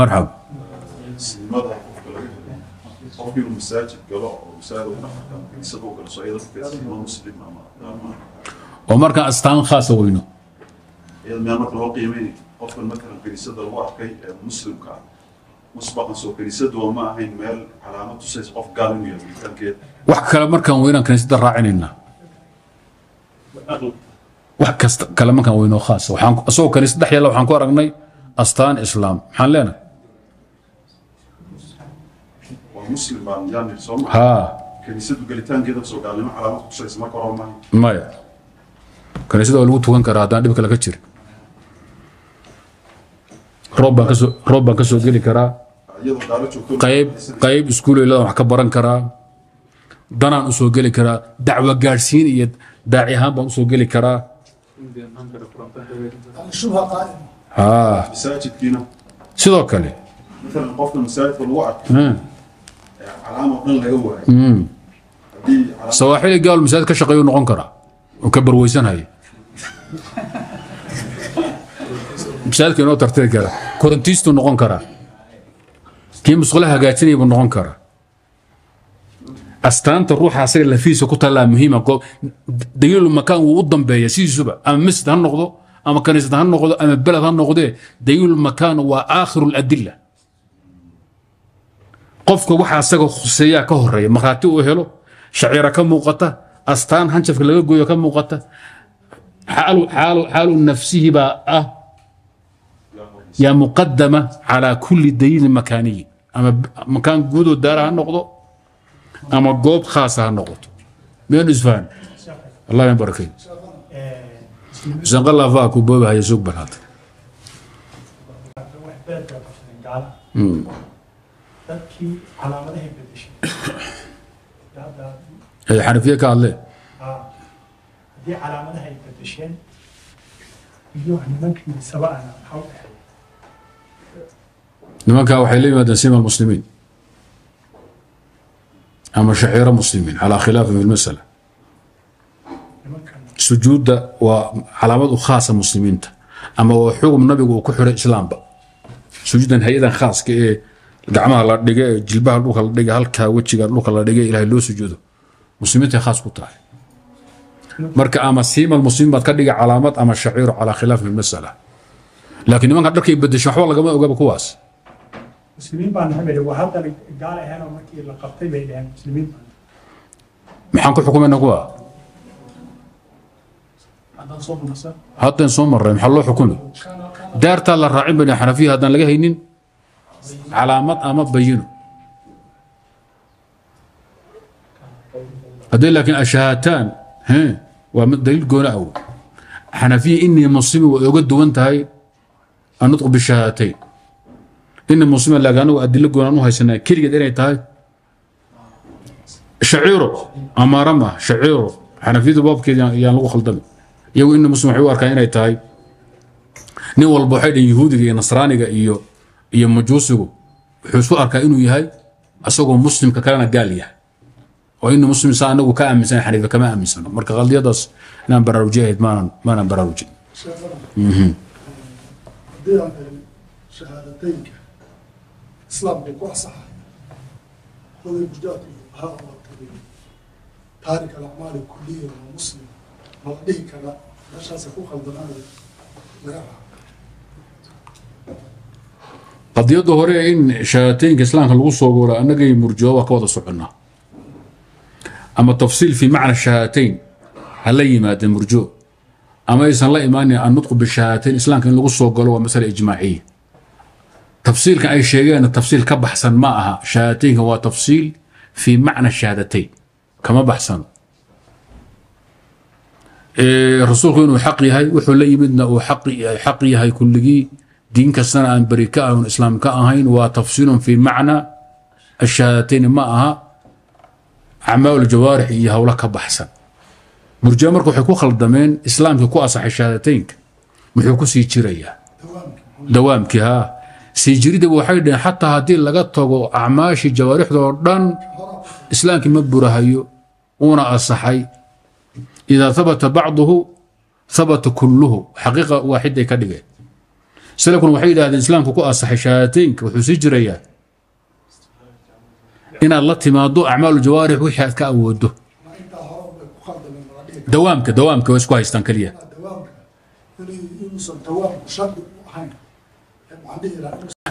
marxab qofkii inuu masaajid galo oo masaajid u dhaqanka kaniisada u galo soo iyada fikirsi ma muslim ama ama oo markaan astaan khaasa weyno. Iyada meel marka loo qiimeynay qofkan matalan kaniisada lagu arkay ee muslimka ah musbaqan soo kaniisadu ma ahayn meel calaamad tusaysa qof gaal inuu yahay jiritaankeeda wax kale markaan weynaan kaniisada raacinaynaa. Wax kasta kale markaan weyno khaasa waxaan asagoo kaniisad dhex yaalla waxaan ku aragnay astaan islaam maxaan leenahay? Maya. Kaniisada waa lagu tukan karaa haddaan dhib kale ka jirin roob baan ka soo geli karaa. Qayb qayb iskuuleylada wax ka baran karaa. Danaan u soo geli karaa. Dacwo gaadhsiin iyo daaci ahaan baan u soo geli karaa masaajidkiina sidoo kale. Hmm. Hmm. sawaaxili gaal masaajid ka shaqeeyu noqon karaa oo ka barweysanhaya masaajidka inoo tartiri kara korontiistuu noqon karaa kii musqula hagaajinaya buu noqon karaa astaanta ruuxa asaga lafiisa ku tallaa muhiima daliilu makaan wuu u dambeeya sidiisuba ama masjid ha noqdo ama kaniisad ha noqdo ama beled ha noqdee makaan waa aakhiru ladila qofka waxa asaga khuseeyaa ka horreeya markhaati uu helo shaciira ka muuqata astaan hanjafka laga gooyo ka muuqata xaalu nafsihi baa ah. Yaa muqadama calaa kulli daliilin makaaniyin. Ama makaan guudoo daara ha noqdo ama goob khaasa ha noqoto. Miyanu isfahan allah barakay xuseen qalafaa ku boobahaya sug balaata wax beed baa qabsadeen gaala dadkii calaamadahay bedeshay hadda ee xanafiye ka dhexeeya nimankaa waxay la yimaadeen sima muslimiin ama shaciiro muslimiin calaa khilaafi fi lmasala sujuudda waa calaamad u khaasa muslimiinta ama waa xugum nabigu uu ku xiray islaamba. Sujuudan hay'adan khaaska ee gacmaha la dhiga ee jilbaha dhulka la dhiga halkaa wejiga dhulka la dhiga ilaahay loo sujuudo muslimiintay khaas ku tahay. Marka ama siimal muslimiin baad ka dhiga calaamad ama shaciiro calaa khilaafi fi masala. Laakiin nimanka dharkay bedeshan waxba lagama ogaba kuwaas. Muslimiin baan nahay bay waa haddana gaal ahayn oo markii la qabtay bay dhaheen muslimiin baan maxaan ku xukumayna kuwa haddaan soo marray maxaa loo xukumi daartaa la raacin bani xanafiya haddaan laga haynin calaamad ama bayino. Haddii laakiin ashahaataan waa daliil goona awo xanafiya inii muslimi way oga duwan tahay annutqu bishahaatayn inii muslima laakiin anagu adilo goonaan u haysanaa keligeed inay tahay shaciiro amaara ma shaciiro. Xanafiyadu baabkeeda yaan lagu khaldami iyagu inii muslim waxay u arkaan inay tahay nin walba waxay dhaheen yahuudiga iyo nasraaniga iyo iyo majuusigu. Wuxuu isku arkaa inuu yahay asagoo muslimka kalena gaal yahay. Oo inu muslim saa anagu ka aaminsan xaniifa kama aaminsano. Marka qadiyadaas inaan baraarujiyahayd maanan maanan baraarujin shahaadateynka ku taarik alacmaali kuliya waa muslim la dhihi karaa meeshaasa ku khaldanaanay laga raaco qadiyadda hore in shahaadateynka islaamka lagu soo goolo annagay murjoo waa ka wada soconnaa ama tafsiil fi macna shahaadateyn ha la yimaadeen murjo ama aysan la imaanin annutqu bishahaadateyn islaamka in lagu soo galo waa masale ijmaaciya? Tafsiilkan ay sheegeen tafsiil ka baxsan ma aha shahaadateynka waa tafsiil fi macna shahaadateyn. Kama baxsano rasuulku inuu xaq yahay wuxuu la yimidna uu xaq yahay kulligii. Diin kastana aan beri ka ahun islaam ka ahayn waa tafsiilun fi macna. Ashahaadateyn ma aha. Acmaal jawaarix iyo howlo ka baxsan. Murjia marka waxay ku khaldameen islaamkii ku asaxay shahaadateynka muxuu ku sii jirayaa? Dawaamkii. Haa. Sii jiridaba waxay dhaheen xataa haddii laga tago acmaashii jawaarixda oo dhan islaamkii ma burahayo uuna asaxay idaa habata bacduhu habata kulluhu xaqiiqa waaxiday ka dhigeen salafkuna waxay yidhahdeen islaamku ku asaxay shahaadateynka wuxuu sii jirayaa inaad la timaado acmaalu jawaarix wixii aad ka awoodo dawaamka dawaamka way isku haystaan keliya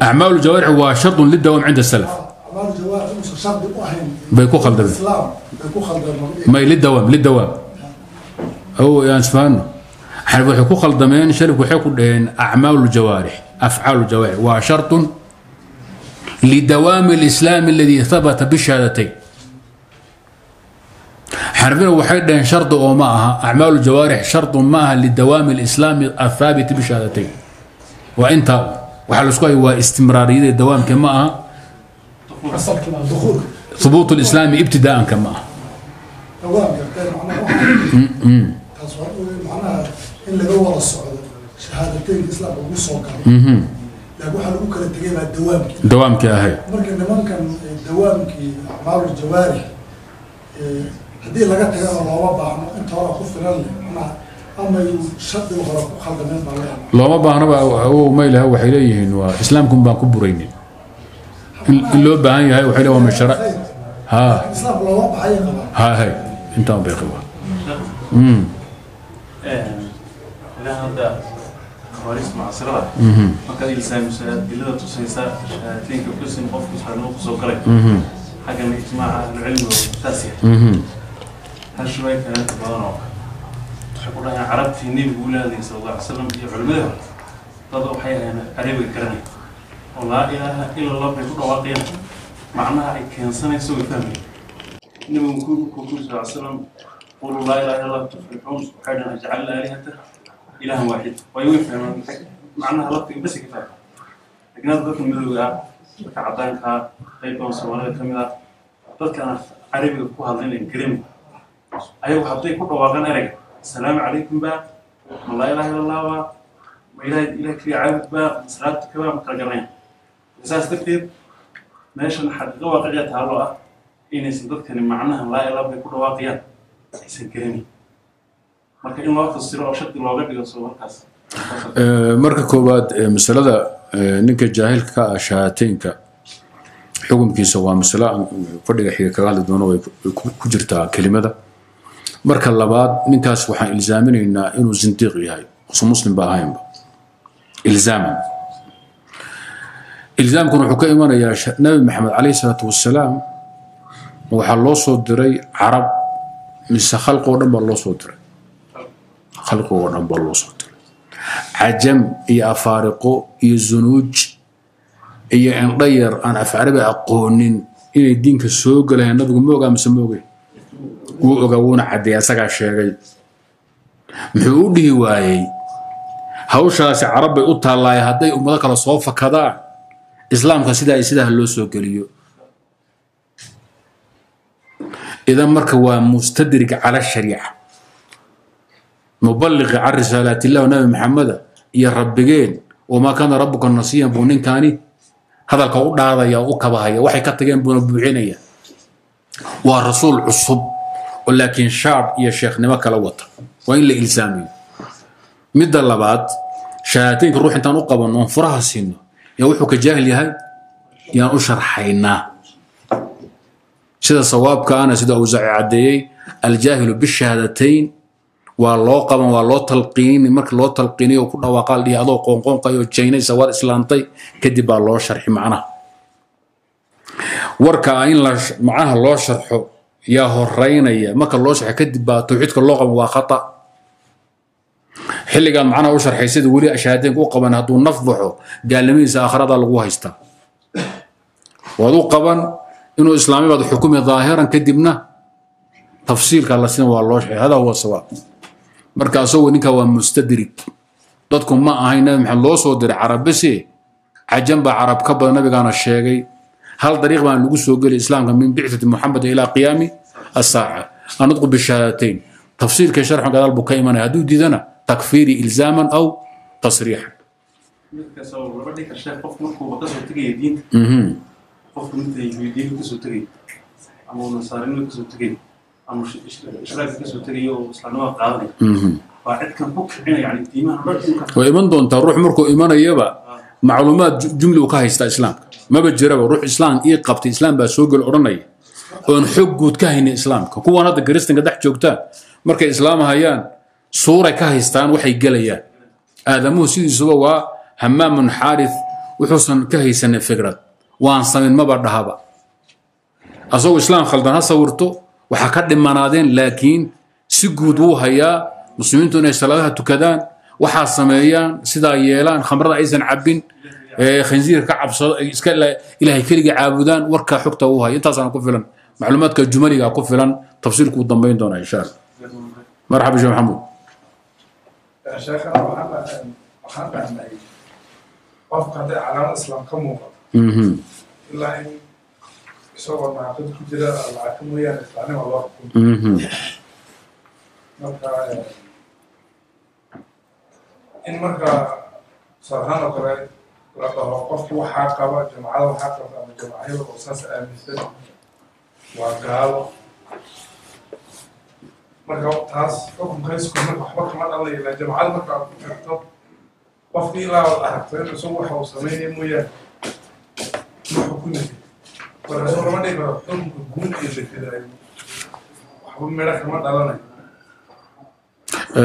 acmaalu jawaarix waa shardun lidawaam cinda salaf bay ku khaldameen may lidawaam lidawaam waxay ku khaldameen shalif waxay ku dhaheen acmaalu jawaarix afcaalu jawaarix. Waa shartun lidawaami alislaami aladii habata bishahaadatayn xanafina waxay dhaheen shardi oo ma aha acmaalu jawaarix shardun ma aha lidawaami alislaami athaabiti bishahaadatayn waa intaa waxaa la isku haya waa istimraariyada dawaamka ma aha. Hubuut alislaami ibtidaa'anka ma aha dawaamka dee macnaha waxaa taas waa in macnaha in laga wada socdo shahaadateynka islaamka ugu soo galo. Laakiin waxaa lagu kala tegay baa dawaamkii. Dawaamkii ahay. Marka nimankan eh, dawaamkii acmaalu jawaarix eh, haddii laga tagana looma baahno inta ku filan leh ama looma baahnaba waxay leeyihiin waa islaamkun baan ku buraynin. In loo baahan yahay waxay leeyihiin waa mashara ha. Hay. Intaan bay qabaa khawaariis macsirada markaad ilsaamiso adilada tusaysa shahaadateynka kusin qofku saadnimo ku soo galay xaggana ijmaaca ahlucilmiga saas yahay hal shubaay kaleenta badan oo waxay ku dhahayaan carabtii nebigu u leedahay sal alla alay salam iyo culimadii hore dad waxay ahayeen carabiga garanay oo laa ilaaha ila allah bay ku dhawaaqayaan macnaha ay keensanayso way fahmayeen nebigu ku ku kuri sal salam quluu laa ilaha illa tuflixuun waxay dhahan ajcalna aalihata ilahan waaxid way way fahmaan macnaha laftiga basi ka fahma laakiin hadda dadka madowga ah dadka caddaanka ah qayb badan soomaalida ka mid ah. Dadka aan carabiga ku hadlaynayn garan ayagu hadday ku dhawaaqaan ereyga asalaamu calaykum baa ma laa ilaha illa allah baa ma ilaah ilaah keliya caabud baa salaatu kabaa ma kala garanayn saas darteed meeshan xaqiiqo waaqiciya taalo ah. Inaysan dadkani macnaha laa ilaha bay ku dhawaaqayaan. Aysan garanin marka in koowaad masalada ninka jaahilka ka ah shahaataynka xukunkiisa waa masalo aan fadhiga xiga kaga hadli doono ku- jirtaa kelimada. Marka labaad ninkaas waxaan ilzaaminaynaa inuu zindiiq yahay usan muslim ba. Ahaynba ilzaaman. Ilzaamkuna wuxuu ka imanayaa nabi maxamed calayhi salaatu wasalaam waxaa loo soo diray carab mise khalqoo dhan baa loo soo diray khalqigoo dhan baa loo soo diray cajam iyo afaariqo iyo zunuuj iyo indhayar aan af carabi aqoonin inay diinka soo galayaan nabigu ma ogaa mise ma ogay wuu ogaa wuuna caddeeyay asagaa sheegay. Muxuu u dhihi waayey hawshaasi carab bay u taallaaye hadday ummado kale soo fakadaan islaamka sidaa sidaa loo soo geliyo. Idan marka waa mustadrig cala shariica mubaliqi can risaalaat illah nabi maxameda iyo rabbigeen wamaa kaana rabuka nasiyan buu ninkaani hadalka u dhaadaya u kabahaya waxay ka tageen buuna buuxinaya waa rasuul cusub oo laakiin shaar iyo sheekhnimo kala wata waa in la ilsaamiyo midda labaad shahaataynka ruux intaan u qabanno oon furaha siino yaa wuxuu ka jaahil yahay yaan u sharxaynaa sida sawaabka ana sida awsaaci caddeeyey aljaahilu bishahaadatayn waa loo qaban waa loo talqiini. Marka loo talqiiniyo ku dhawaaqaa la adoo qoonqoonqayo jaynaysa waad islaantay kadib baa loo sharxi macnaha. Warka in la macnaha loo sharxo yaa horeynaya marka loo sharxo kadib baa tawxiidka loo qaban waa khata. Xilligaan macnaha u sharxay sida weli shahaadeenka u qaban hadduu naf baxo gaalnimadiisa aakhirada lagu haystaa waad u qaban inuu islaami baad xukumi daahiran kadibna tafsiilka la sina waa loo sharxay. Hada huwa sawaab marka asagoo ninka waa mustadrig dadku ma ahayn nabi maxamed loo soo diray carab bese cajan baa carab ka badan nabigaana sheegay. Hal dariiq baan lagu soo geli islaamka min bicati muxamed ilaa qiyaami asaaca anudqu bishahaadateyn tafsiirka sharxu gadaal buu ka imanaya hadduu diidana takfiiri ilzaaman aw tasriixan. Midkaas oo way iman doontaa ruux markuu imanayaba macluumaad ju- jumli uu ka haystaa islaamka maba jiraba ruux islaam ii qabtay islaam baa soo gel odhanaya oon xog guud ka haynin islaamka kuwan hadda kiristanka dhex joogtaan markay islaamahayaan suuray ka haystaan waxay gelayaan aadamuhu sidiisuba waa hamaamun xaarith wuxuusan ka haysanin fikrad waan samin maba dhahaba asagoo islaam khaldan ha sawirto waxaa ka dhimanaadeen laakiin si guud wuu hayaa. Muslimiintu inay salaadaha tukadaan waxaa sameeyaan sidaa yeelaan khamrada aysan cabin ee khinsiirka ka cabsado iska ila- ilaahay keliga caabudaan warkaa xogta uu haya intaasaan ku filan macluumaadka jumaliga ku filan tafsiirku uu dambayn doonaa insha allah. Marxaba sheekh maxamuud. Qofka hadday calaamad islaam ka muuqato Mhm. ilaa in isagoo naaqid ku jira lacagta mooyaane islaanima loo xukumo Mhm. marka in marka sarhaan oo kale la dhaho qofki waxaa qaba jamacada waxaa qaba ama jamacyada oo saas aaminsan waa gaalo marka taas xukunkaysku marka waxba kama dhalaya ilaa jamacada marka aad ku tagto qofki ilaa aad aragto in isagu waxa uu sameynaya mooyaane ma xukunaya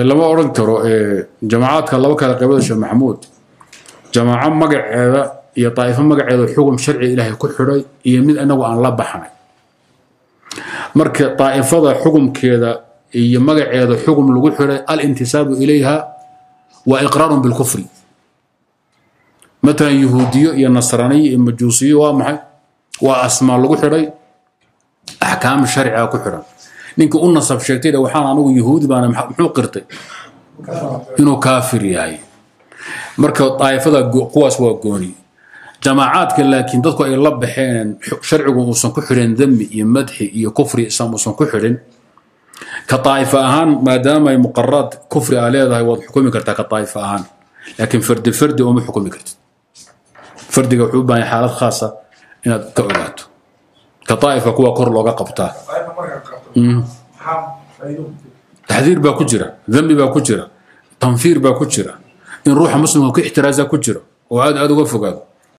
lama dhigi karo ee, jamacaadka laba kala qaybada sheekh maxamuud jamaaco magaceeda iyo daa'ifo magaceeda xugum sharci ilaahay ku xidhay iyo mid inagu aan la baxnay. Marka daa'ifada xugumkeeda iyo magaceeda xugum lagu xidhay alintisaabu ilayha waa iqraarun bilkufri matalan yahuudiyo iyo nasraaniyo iyo majuusiyo waa maxay waa asmaa lagu xidhay axkaam sharciga ku xidhan ninka u nasab sheegtay dhe waxaan anigu yahuudi baana muxuu qirtay? Inuu kaafir yahay. Marka daa'ifada kuwaas waa gooni. Jamaacaadka laakiin dadku ay la baxeen sharcigu uusan ku xidhin dami iyo madxi iyo kufri islam uusan ku xidhin. Ka daa'ifa ahaan maadaama ay muqararaad kufri a leedahay waad xukumi kartaa ka daa'ifa ahaan. Laakiin fardi fardi uma xukumi kartid. Fardiga wuxuu u baahan xaalad khaasa inaad ka ogaato ka daa'ifa kuwa kor looga qabtaa Mm. taxdiir baa ku jira dambi baa ku jira tanfiir baa ku jira in ruuxa muslimka ku ixtiraaza ku jira oo aad aad uga fogaado